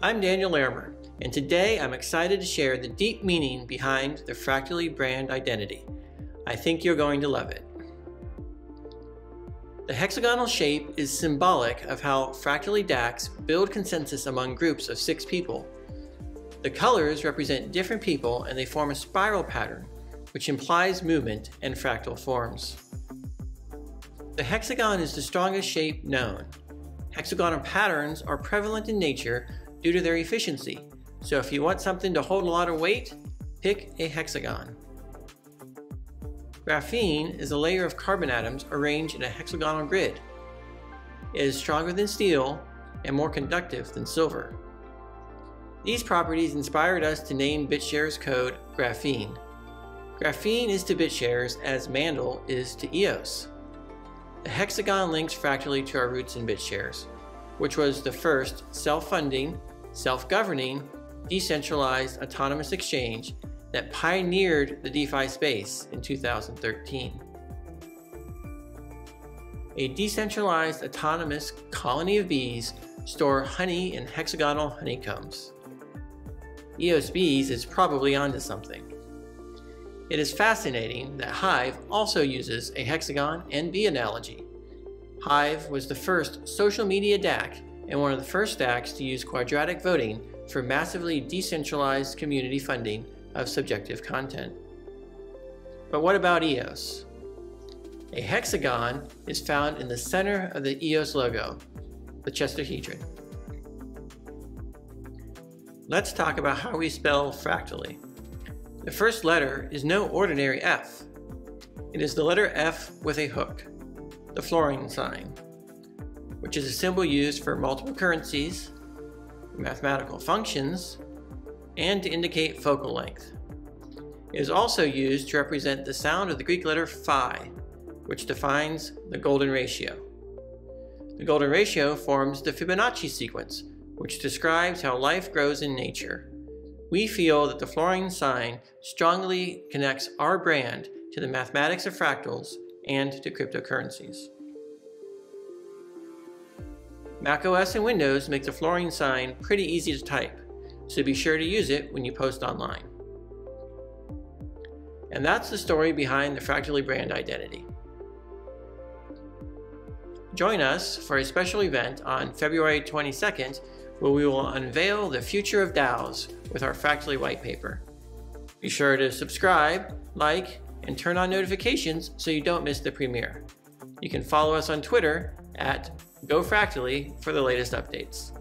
I'm Daniel Larimer, and today I'm excited to share the deep meaning behind the Fractally brand identity. I think you're going to love it. The hexagonal shape is symbolic of how Fractally DACs build consensus among groups of six people. The colors represent different people and they form a spiral pattern, which implies movement and fractal forms. The hexagon is the strongest shape known. Hexagonal patterns are prevalent in nature due to their efficiency, so if you want something to hold a lot of weight, pick a hexagon. Graphene is a layer of carbon atoms arranged in a hexagonal grid. It is stronger than steel and more conductive than silver. These properties inspired us to name BitShares code graphene. Graphene is to BitShares as Mandel is to EOS. The hexagon links fractally to our roots in BitShares, which was the first self-funding, self-governing, decentralized autonomous exchange that pioneered the DeFi space in 2013. A decentralized autonomous colony of bees store honey in hexagonal honeycombs. EOS Bees is probably onto something. It is fascinating that Hive also uses a hexagon and bee analogy. Hive was the first social media DAC and one of the first DACs to use quadratic voting for massively decentralized community funding of subjective content. But what about EOS? A hexagon is found in the center of the EOS logo, the chestahedron. Let's talk about how we spell fractally. The first letter is no ordinary F. It is the letter F with a hook, the Florin sign, which is a symbol used for multiple currencies, mathematical functions, and to indicate focal length. It is also used to represent the sound of the Greek letter phi, which defines the golden ratio. The golden ratio forms the Fibonacci sequence, which describes how life grows in nature. We feel that the Florin sign strongly connects our brand to the mathematics of fractals and to cryptocurrencies. macOS and Windows make the Florin sign pretty easy to type, so be sure to use it when you post online. And that's the story behind the Fractally brand identity. Join us for a special event on February 22nd where we will unveil the future of DAOs with our Fractally white paper. Be sure to subscribe, like, and turn on notifications so you don't miss the premiere. You can follow us on Twitter at GoFractally for the latest updates.